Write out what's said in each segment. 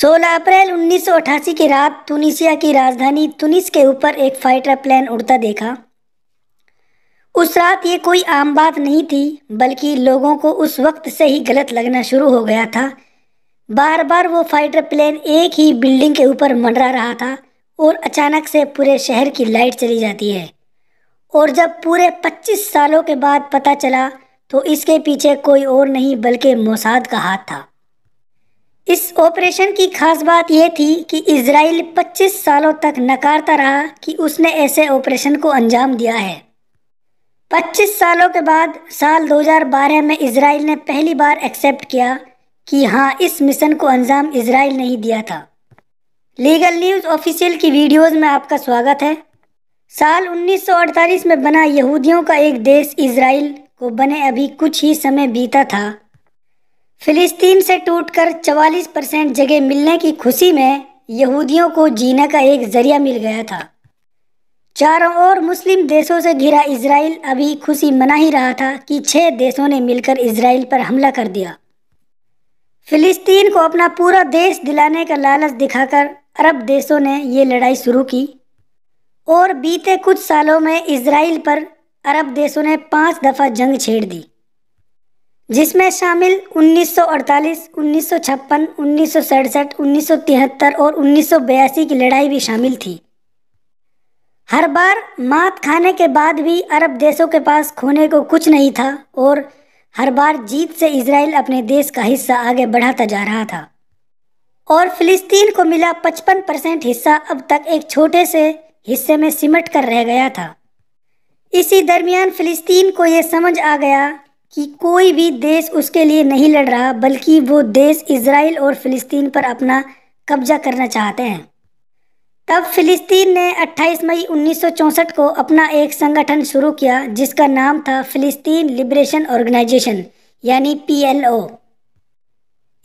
16 अप्रैल 1988 की रात तुनिसिया की राजधानी तुनिस के ऊपर एक फाइटर प्लेन उड़ता देखा। उस रात ये कोई आम बात नहीं थी, बल्कि लोगों को उस वक्त से ही गलत लगना शुरू हो गया था। बार बार वो फाइटर प्लेन एक ही बिल्डिंग के ऊपर मंडरा रहा था और अचानक से पूरे शहर की लाइट चली जाती है। और जब पूरे 25 सालों के बाद पता चला तो इसके पीछे कोई और नहीं, बल्कि मोसाद का हाथ था। इस ऑपरेशन की खास बात यह थी कि इसराइल 25 सालों तक नकारता रहा कि उसने ऐसे ऑपरेशन को अंजाम दिया है। 25 सालों के बाद, साल 2012 में इसराइल ने पहली बार एक्सेप्ट किया कि हाँ इस मिशन को अंजाम इसराइल ने ही दिया था। लीगल न्यूज़ ऑफिशियल की वीडियोस में आपका स्वागत है। साल 1948 में बना यहूदियों का एक देश इसराइल को बने अभी कुछ ही समय बीता था। फिलिस्तीन से टूटकर 44 परसेंट जगह मिलने की खुशी में यहूदियों को जीने का एक ज़रिया मिल गया था। चारों ओर मुस्लिम देशों से घिरा इसराइल अभी खुशी मना ही रहा था कि छह देशों ने मिलकर इसराइल पर हमला कर दिया। फिलिस्तीन को अपना पूरा देश दिलाने का लालच दिखाकर अरब देशों ने ये लड़ाई शुरू की। और बीते कुछ सालों में इसराइल पर अरब देशों ने पाँच दफ़ा जंग छेड़ दी। जिसमें शामिल 1948, 1956, उन्नीस सौ सड़सठ उन्नीस और 1982 की लड़ाई भी शामिल थी। हर बार मात खाने के बाद भी अरब देशों के पास खोने को कुछ नहीं था और हर बार जीत से इसराइल अपने देश का हिस्सा आगे बढ़ाता जा रहा था। और फिलिस्तीन को मिला 55 परसेंट हिस्सा अब तक एक छोटे से हिस्से में सिमट कर रह गया था। इसी दरमियान फिलिस्तीन को यह समझ आ गया कि कोई भी देश उसके लिए नहीं लड़ रहा, बल्कि वो देश इसराइल और फिलिस्तीन पर अपना कब्जा करना चाहते हैं। तब फिलिस्तीन ने 28 मई 1964 को अपना एक संगठन शुरू किया, जिसका नाम था फिलिस्तीन लिबरेशन ऑर्गेनाइजेशन, यानी पीएलओ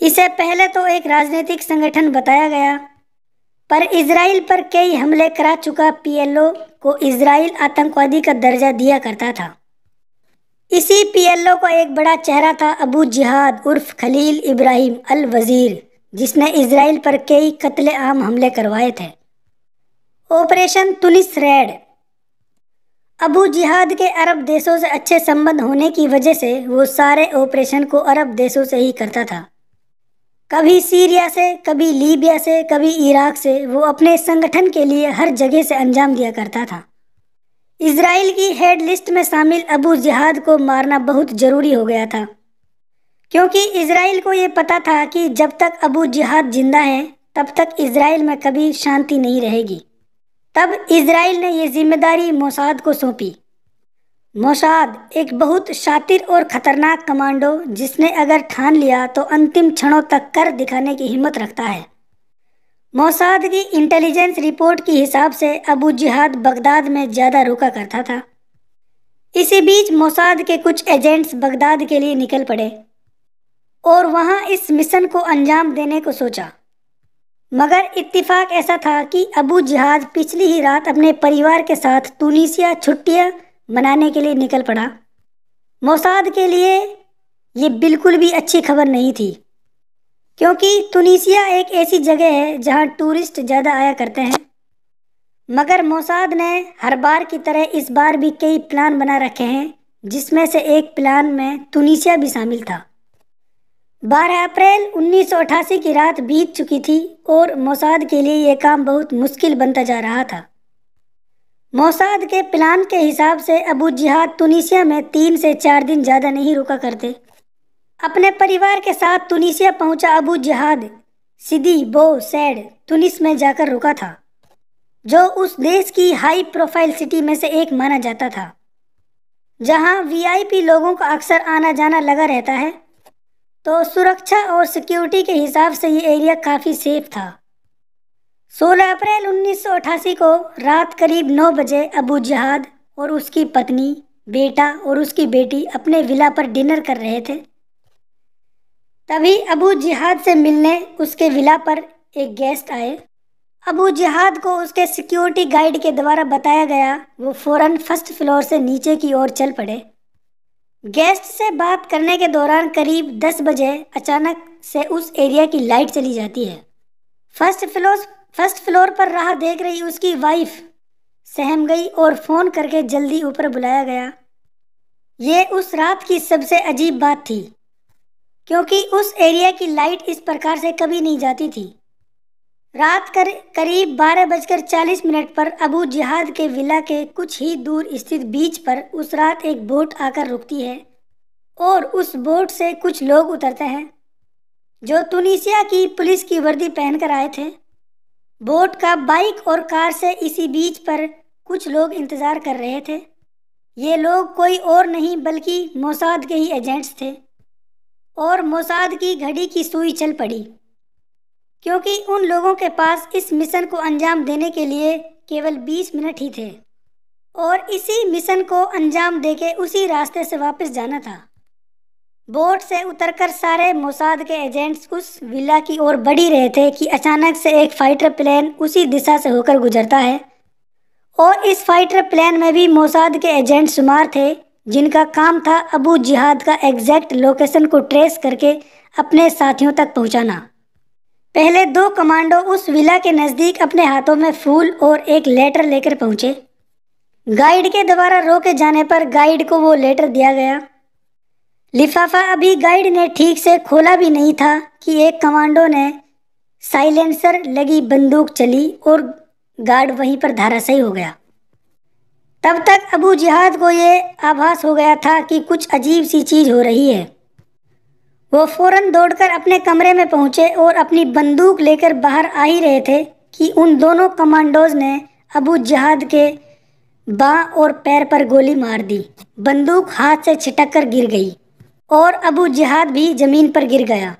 इसे पहले तो एक राजनीतिक संगठन बताया गया, पर इसराइल पर कई हमले करा चुका पीएलओ को इसराइल आतंकवादी का दर्जा दिया करता था। इसी पीएलओ का एक बड़ा चेहरा था अबू जिहाद उर्फ़ खलील इब्राहिम अल वज़ीर जिसने इसराइल पर कई कत्ले आम हमले करवाए थे। Operation तुलिस red. अबू जिहाद के अरब देशों से अच्छे संबंध होने की वजह से वो सारे ऑपरेशन को अरब देशों से ही करता था। कभी सीरिया से, कभी लीबिया से, कभी इराक से वो अपने संगठन के लिए हर जगह से अंजाम दिया करता था। इसराइल की हेड लिस्ट में शामिल अबू जिहाद को मारना बहुत ज़रूरी हो गया था। क्योंकि इसराइल को ये पता था कि जब तक अबू जिहाद ज़िंदा है, तब तक इसराइल में कभी शांति नहीं रहेगी। तब इसराइल ने यह ज़िम्मेदारी मोसाद को सौंपी। मोसाद एक बहुत शातिर और ख़तरनाक कमांडो, जिसने अगर ठान लिया तो अंतिम क्षणों तक कर दिखाने की हिम्मत रखता है। मोसाद की इंटेलिजेंस रिपोर्ट के हिसाब से अबू जिहाद बगदाद में ज़्यादा रुका करता था। इसी बीच मोसाद के कुछ एजेंट्स बगदाद के लिए निकल पड़े और वहाँ इस मिशन को अंजाम देने को सोचा। मगर इत्तेफाक ऐसा था कि अबू जिहाद पिछली ही रात अपने परिवार के साथ तुनिसिया छुट्टियाँ मनाने के लिए निकल पड़ा। मोसाद के लिए ये बिल्कुल भी अच्छी खबर नहीं थी। क्योंकि तुनिसिया एक ऐसी जगह है जहाँ टूरिस्ट ज़्यादा आया करते हैं। मगर मोसाद ने हर बार की तरह इस बार भी कई प्लान बना रखे हैं, जिसमें से एक प्लान में तुनिसिया भी शामिल था। 12 अप्रैल 1988 की रात बीत चुकी थी और मोसाद के लिए यह काम बहुत मुश्किल बनता जा रहा था। मोसाद के प्लान के हिसाब से अबू जिहाद तुनिसिया में तीन से चार दिन ज़्यादा नहीं रुका करते। अपने परिवार के साथ तुनिसिया पहुँचा अबू जिहाद, सिदी बो सैड, तुनिस में जाकर रुका था, जो उस देश की हाई प्रोफ़ाइल सिटी में से एक माना जाता था। जहाँ वीआईपी लोगों का अक्सर आना जाना लगा रहता है तो सुरक्षा और सिक्योरिटी के हिसाब से ये एरिया काफ़ी सेफ़ था। 16 अप्रैल 1988 को रात करीब 9 बजे अबू जहाद और उसकी पत्नी, बेटा और उसकी बेटी अपने विला पर डिनर कर रहे थे। तभी अबू जिहाद से मिलने उसके विला पर एक गेस्ट आए। अबू जिहाद को उसके सिक्योरिटी गाइड के द्वारा बताया गया, वो फ़ौरन फ़र्स्ट फ्लोर से नीचे की ओर चल पड़े। गेस्ट से बात करने के दौरान करीब 10 बजे अचानक से उस एरिया की लाइट चली जाती है। फ़र्स्ट फ्लोर फ़र्स्ट फ्लोर पर राह देख रही उसकी वाइफ सहम गई और फ़ोन करके जल्दी ऊपर बुलाया गया। ये उस रात की सबसे अजीब बात थी। क्योंकि उस एरिया की लाइट इस प्रकार से कभी नहीं जाती थी। रात कर, करीब बारह बजकर चालीस मिनट पर अबू जिहाद के विला के कुछ ही दूर स्थित बीच पर उस रात एक बोट आकर रुकती है और उस बोट से कुछ लोग उतरते हैं, जो तुनिसिया की पुलिस की वर्दी पहनकर आए थे। बोट का बाइक और कार से इसी बीच पर कुछ लोग इंतज़ार कर रहे थे। ये लोग कोई और नहीं, बल्कि मोसाद के ही एजेंट्स थे। और मोसाद की घड़ी की सुई चल पड़ी, क्योंकि उन लोगों के पास इस मिशन को अंजाम देने के लिए केवल 20 मिनट ही थे, और इसी मिशन को अंजाम देके उसी रास्ते से वापस जाना था। बोट से उतरकर सारे मोसाद के एजेंट्स उस विला की ओर बढ़ी रहे थे कि अचानक से एक फाइटर प्लेन उसी दिशा से होकर गुजरता है, और इस फाइटर प्लेन में भी मोसाद के एजेंट शुमार थे जिनका काम था अबू जिहाद का एग्जैक्ट लोकेशन को ट्रेस करके अपने साथियों तक पहुंचाना। पहले दो कमांडो उस विला के नज़दीक अपने हाथों में फूल और एक लेटर लेकर पहुँचे। गाइड के द्वारा रोके जाने पर गाइड को वो लेटर दिया गया। लिफाफा अभी गाइड ने ठीक से खोला भी नहीं था कि एक कमांडो ने साइलेंसर लगी बंदूक चली और गार्ड वहीं पर धाराशायी हो गया। तब तक अबू जिहाद को ये आभास हो गया था कि कुछ अजीब सी चीज़ हो रही है। वो फ़ौरन दौड़कर अपने कमरे में पहुँचे और अपनी बंदूक लेकर बाहर आ ही रहे थे कि उन दोनों कमांडोज ने अबू जहाद के बाँ और पैर पर गोली मार दी। बंदूक हाथ से छिटक कर गिर गई और अबू जिहाद भी ज़मीन पर गिर गया।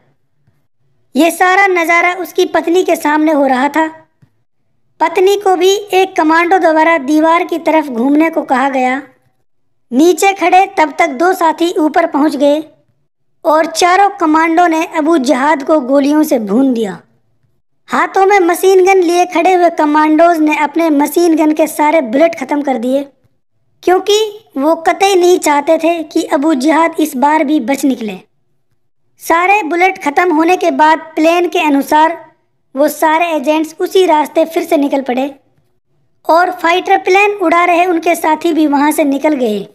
ये सारा नज़ारा उसकी पत्नी के सामने हो रहा था। पत्नी को भी एक कमांडो द्वारा दीवार की तरफ़ घूमने को कहा गया। नीचे खड़े तब तक दो साथी ऊपर पहुँच गए और चारों कमांडो ने अबू जहाद को गोलियों से भून दिया। हाथों में मशीन गन लिए खड़े हुए कमांडोज ने अपने मशीन गन के सारे बुलेट खत्म कर दिए, क्योंकि वो कतई नहीं चाहते थे कि अबू जहाद इस बार भी बच निकले। सारे बुलेट खत्म होने के बाद प्लेन के अनुसार वो सारे एजेंट्स उसी रास्ते फिर से निकल पड़े। और फाइटर प्लेन उड़ा रहे उनके साथी भी वहाँ से निकल गए।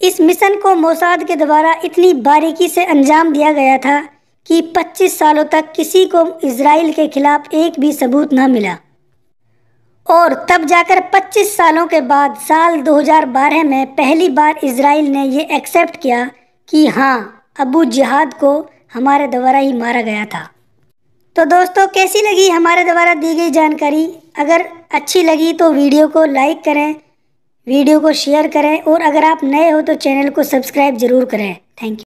इस मिशन को मोसाद के द्वारा इतनी बारीकी से अंजाम दिया गया था कि 25 सालों तक किसी को इसराइल के खिलाफ एक भी सबूत न मिला। और तब जाकर 25 सालों के बाद साल 2012 में पहली बार इसराइल ने ये एक्सेप्ट किया कि हाँ अबू जिहाद को हमारे द्वारा ही मारा गया था। तो दोस्तों, कैसी लगी हमारे द्वारा दी गई जानकारी? अगर अच्छी लगी तो वीडियो को लाइक करें, वीडियो को शेयर करें और अगर आप नए हो तो चैनल को सब्सक्राइब ज़रूर करें। Thank you.